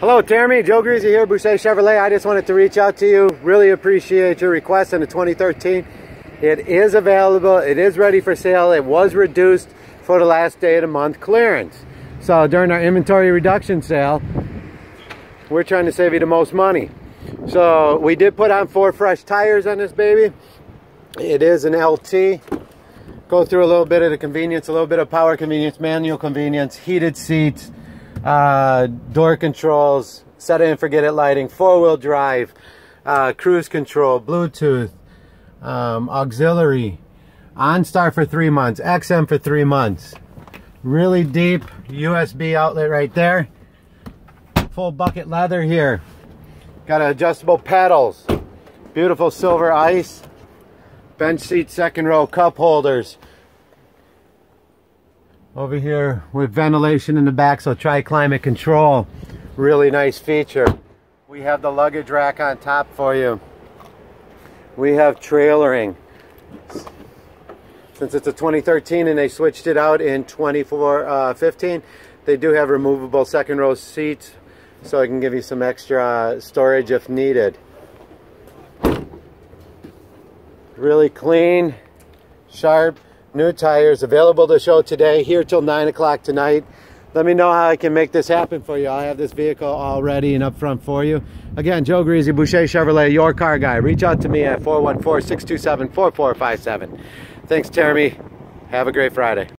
Hello, Jeremy. Joe Griese here, Boucher Chevrolet. I just wanted to reach out to you. Really appreciate your request in the 2013. It is available. It is ready for sale. It was reduced for the last day of the month clearance. So during our inventory reduction sale, we're trying to save you the most money. So we did put on four fresh tires on this baby. It is an LT. Go through a little bit of the convenience, a little bit of power convenience, manual convenience, heated seats, uh, door controls, set it and forget it lighting, four-wheel drive, uh, cruise control, Bluetooth, um, auxiliary, OnStar for three months, XM for three months. Really deep USB outlet right there. Full bucket leather here. Got adjustable pedals. Beautiful silver ice. Bench seat second row cup holders. Over here with ventilation in the back, so try climate control. Really nice feature. We have the luggage rack on top for you. We have trailering. Since it's a 2013 and they switched it out in 2015, uh, they do have removable second row seats, so I can give you some extra storage if needed. Really clean, sharp, new tires available to show today here till 9 o'clock tonight let me know how I can make this happen for you. i have this vehicle all ready and up front for you. Again, Joe Griese, Boucher Chevrolet, your car guy. Reach out to me at 414-627-4457. Thanks, Jeremy. Have a great Friday.